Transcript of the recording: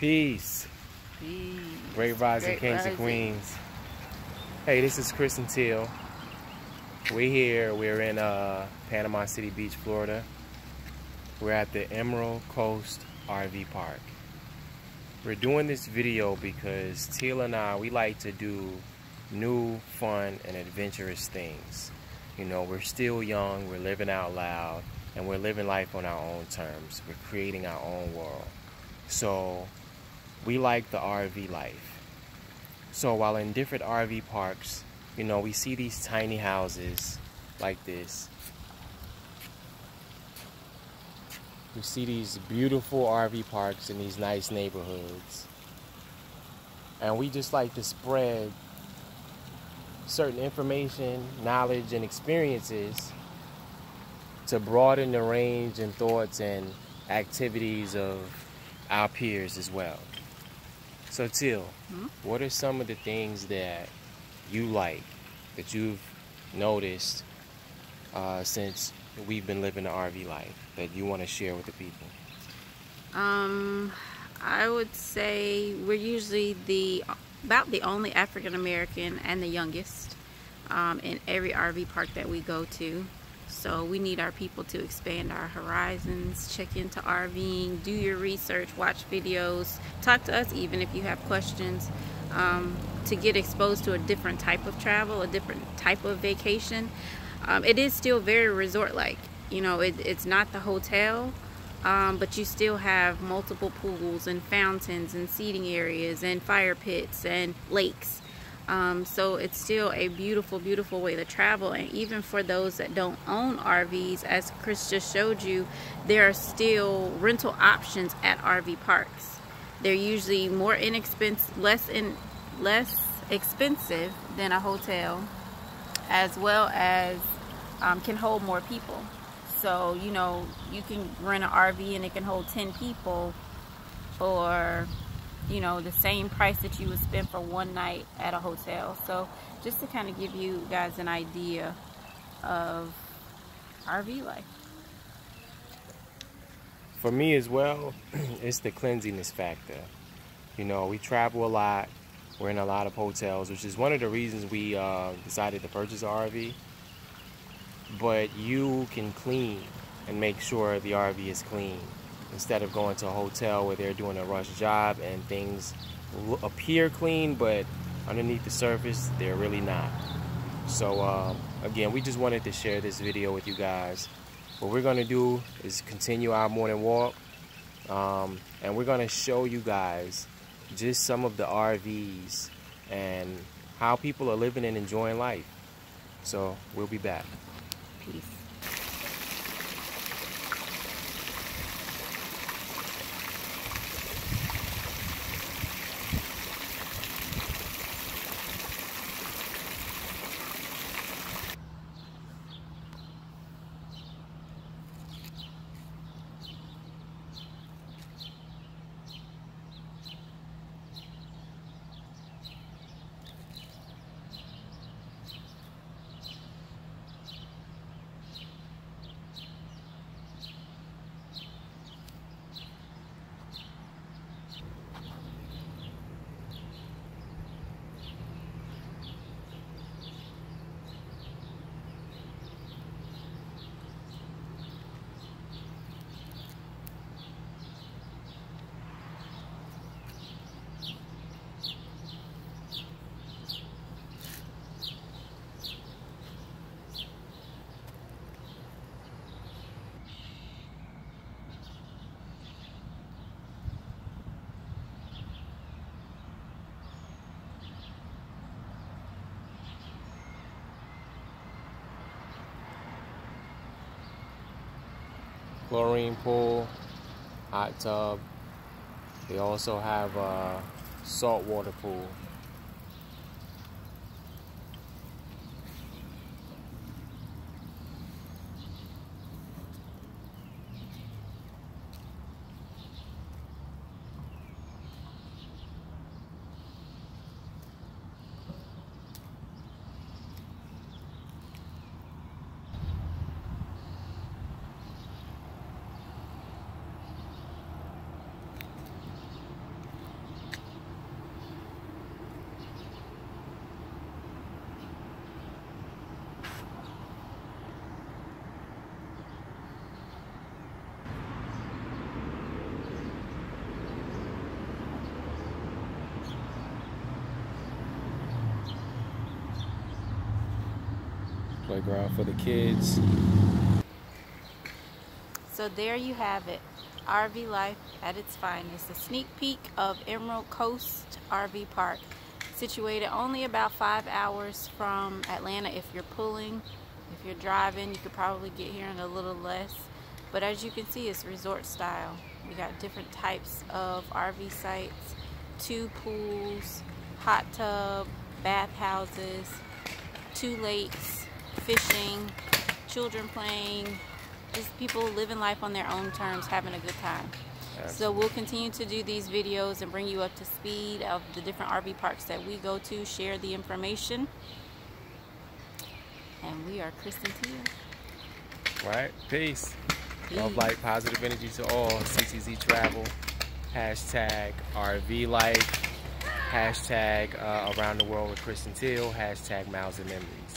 Peace. Peace. Great rising Great kings rising. and queens. Hey, this is Chris and Teal. We're here. We're in uh, Panama City Beach, Florida. We're at the Emerald Coast RV Park. We're doing this video because Teal and I, we like to do new, fun, and adventurous things. You know, we're still young, we're living out loud, and we're living life on our own terms. We're creating our own world. So, we like the RV life. So, while in different RV parks, you know, we see these tiny houses like this. We see these beautiful RV parks in these nice neighborhoods. And we just like to spread certain information, knowledge, and experiences to broaden the range and thoughts and activities of our peers as well. So, Teal, Hmm? what are some of the things that you like that you've noticed uh, since we've been living the RV life that you want to share with the people? Um, I would say we're usually the about the only African American and the youngest um, in every RV park that we go to. So we need our people to expand our horizons, check into RVing, do your research, watch videos, talk to us even if you have questions. Um, to get exposed to a different type of travel, a different type of vacation. Um, it is still very resort-like. You know, it, it's not the hotel, um, but you still have multiple pools and fountains and seating areas and fire pits and lakes. Um, so it's still a beautiful, beautiful way to travel. And even for those that don't own RVs, as Chris just showed you, there are still rental options at RV parks. They're usually more inexpensive, less in, less expensive than a hotel, as well as um, can hold more people. So you know you can rent an RV and it can hold 10 people for you know the same price that you would spend for one night at a hotel. So just to kind of give you guys an idea of RV life. For me as well, it's the cleanliness factor. You know, we travel a lot. We're in a lot of hotels, which is one of the reasons we uh, decided to purchase an RV. But you can clean and make sure the RV is clean instead of going to a hotel where they're doing a rush job and things appear clean, but underneath the surface, they're really not. So, um, again, we just wanted to share this video with you guys. What we're going to do is continue our morning walk, um, and we're going to show you guys just some of the RVs and how people are living and enjoying life. So, we'll be back. Peace. Chlorine pool, hot tub. They also have a saltwater pool. Playground for the kids. So there you have it. RV life at its finest. A sneak peek of Emerald Coast RV Park. Situated only about five hours from Atlanta if you're pulling. If you're driving, you could probably get here in a little less. But as you can see, it's resort style. We got different types of RV sites, two pools, hot tub, bathhouses, two lakes, fishing, children playing, just people living life on their own terms, having a good time. So we'll continue to do these videos and bring you up to speed of the different RV parks that we go to, share the information. And we are Chris and Teal. Right. Peace. Peace. Love light, positive energy to all. CTZ Travel. Hashtag RV Life. Hashtag uh, Around the World with Chris and Teal. Hashtag Miles and Memories.